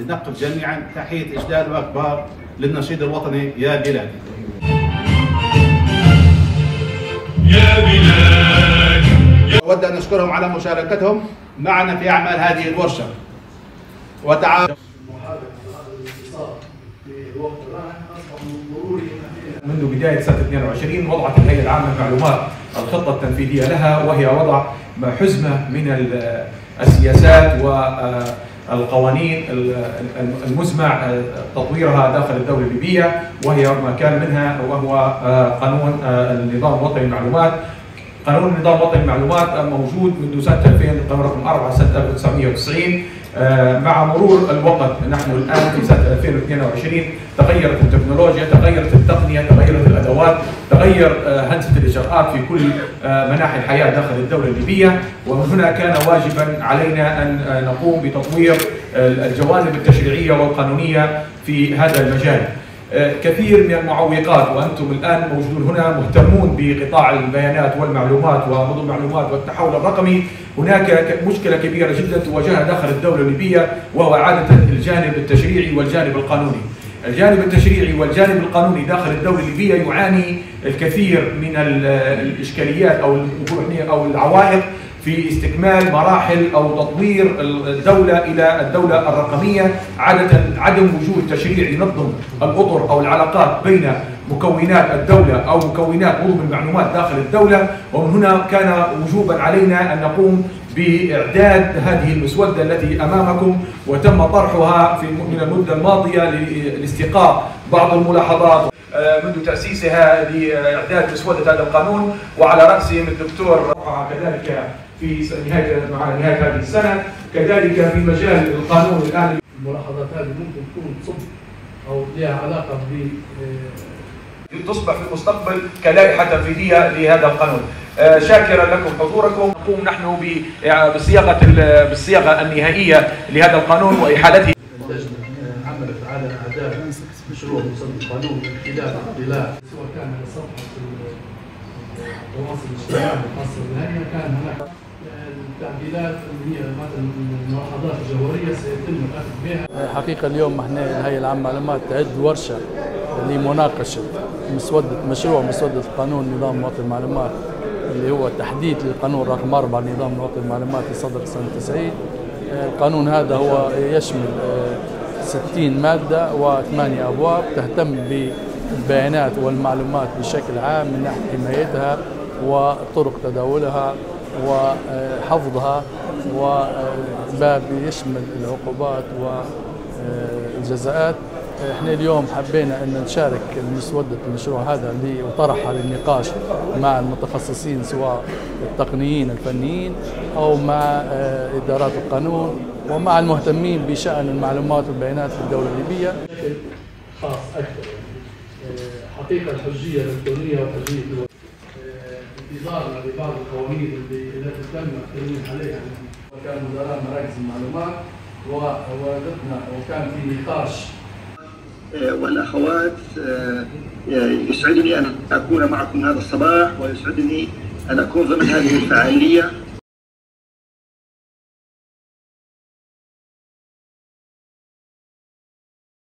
لنقف جميعا تحية إجلال وأكبار للنشيد الوطني يا بلادي. يا بلاد أود أن أشكرهم على مشاركتهم معنا في أعمال هذه الورشة. وتعاون منذ بداية سنة 22 وضعت الهيئة العامة للمعلومات الخطة التنفيذية لها وهي وضع حزمة من ال- السياسات والقوانين المزمع تطويرها داخل الدولة الليبية وهي ما كان منها وهو قانون النظام الوطني للمعلومات. قانون النظام الوطني للمعلومات موجود منذ سنة 2000 قانون رقم 4 سنة 1990 آه، مع مرور الوقت نحن الآن في سنة 2022 تغيرت التكنولوجيا تغيرت التقنية تغيرت الأدوات تغير آه، هندسة الإجراءات في كل آه، مناحي الحياة داخل الدولة الليبية. ومن هنا كان واجبا علينا آه، نقوم بتطوير آه، الجوانب التشريعية والقانونية في هذا المجال. آه، كثير من المعوقات وأنتم الآن موجودون هنا مهتمون بقطاع البيانات والمعلومات ونظم المعلومات والتحول الرقمي. هناك ك- مشكلة كبيرة جدا تواجهها داخل الدولة الليبية وهو عادة الجانب التشريعي والجانب القانوني. الجانب التشريعي والجانب القانوني داخل الدولة الليبية يعاني الكثير من ال- الإشكاليات أو ال- أو العوائق في استكمال مراحل أو تطوير الدولة إلى الدولة الرقمية عادة عدم وجود تشريع ينظم الأطر أو العلاقات بين مكونات الدولة أو مكونات نظم المعلومات داخل الدولة ومن هنا كان وجوبا علينا أن نقوم بإعداد هذه المسودة التي أمامكم وتم طرحها في من المدة الماضية لاستيقاء بعض الملاحظات آه، منذ تأسيسها لإعداد مسودة هذا القانون وعلى رأسهم الدكتور كذلك في نهاية مع نهاية هذه السنة كذلك في مجال القانون الآن. الملاحظات هذه ممكن تكون تصب أو لها علاقة ب تصبح في المستقبل كلائحة تنفيذية لهذا القانون. آه، شاكرا لكم حضوركم. نقوم نحن آه، بصياغة ال- بالصياغه النهائية لهذا القانون اللجنه عملت على اعداد مشروع مسمى قانون من خلال اطلاع سواء كان على صفحه التواصل الاجتماعي الخاصه بها كان هناك التعديلات اللي هي الملاحظات الجوهريه سيتم الاخذ بها حقيقة اليوم إحنا الهيئة العامة للمعلومات تعد ورشة. لمناقشة مسودة مشروع مسودة قانون نظام الوطني للمعلومات اللي هو تحديث للقانون رقم 4 نظام الوطني للمعلومات اللي صدر سنة 90 آه، القانون هذا هو يشمل آه، 60 مادة وثمانية أبواب تهتم بالبيانات والمعلومات بشكل عام من ناحية حمايتها وطرق تداولها وحفظها وباب يشمل العقوبات والجزاءات. إحنا اليوم حبينا أن نشارك مسودة المشروع هذا اللي وطرحها للنقاش مع المتخصصين سواء التقنيين الفنيين أو مع آه، إدارات القانون ومع المهتمين بشأن المعلومات والبيانات في الدولة الليبية. خاص أكثر حقيقة الحجية الإلكترونية آه، انتظارنا لبعض القوانين التي تم التنويه عليها. وكان مدراء مراكز المعلومات ووجدنا وكان في نقاش والأخوات آه، يسعدني أن أكون معكم هذا الصباح ويسعدني أن أكون ضمن هذه الفعالية